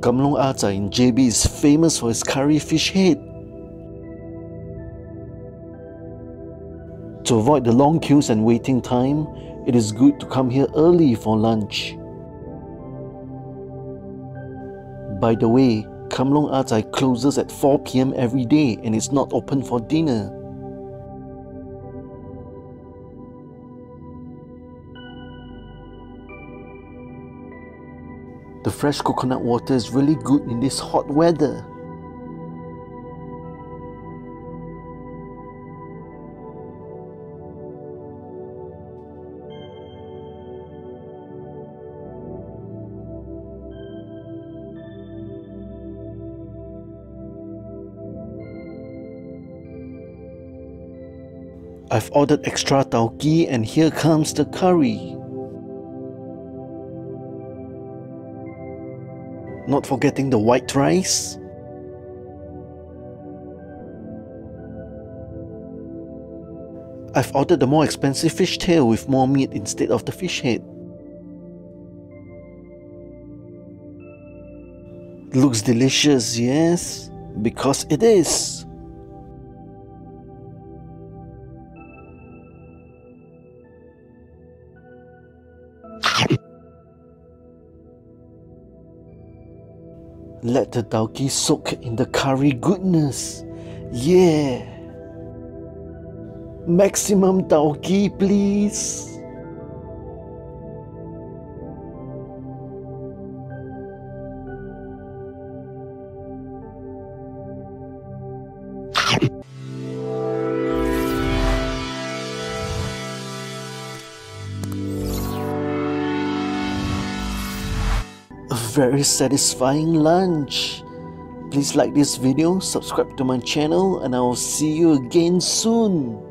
Kamlong Acha in JB is famous for his curry fish head. To avoid the long queues and waiting time, it is good to come here early for lunch. By the way, Kamlong Atai closes at 4 pm every day and is not open for dinner. The fresh coconut water is really good in this hot weather. I've ordered extra tauki and here comes the curry. Not forgetting the white rice. I've ordered the more expensive fish tail with more meat instead of the fish head. Looks delicious, yes? Because it is. Let the tauki soak in the curry goodness. Yeah. Maximum tauki, please. A very satisfying lunch. Please like this video, subscribe to my channel, and I will see you again soon.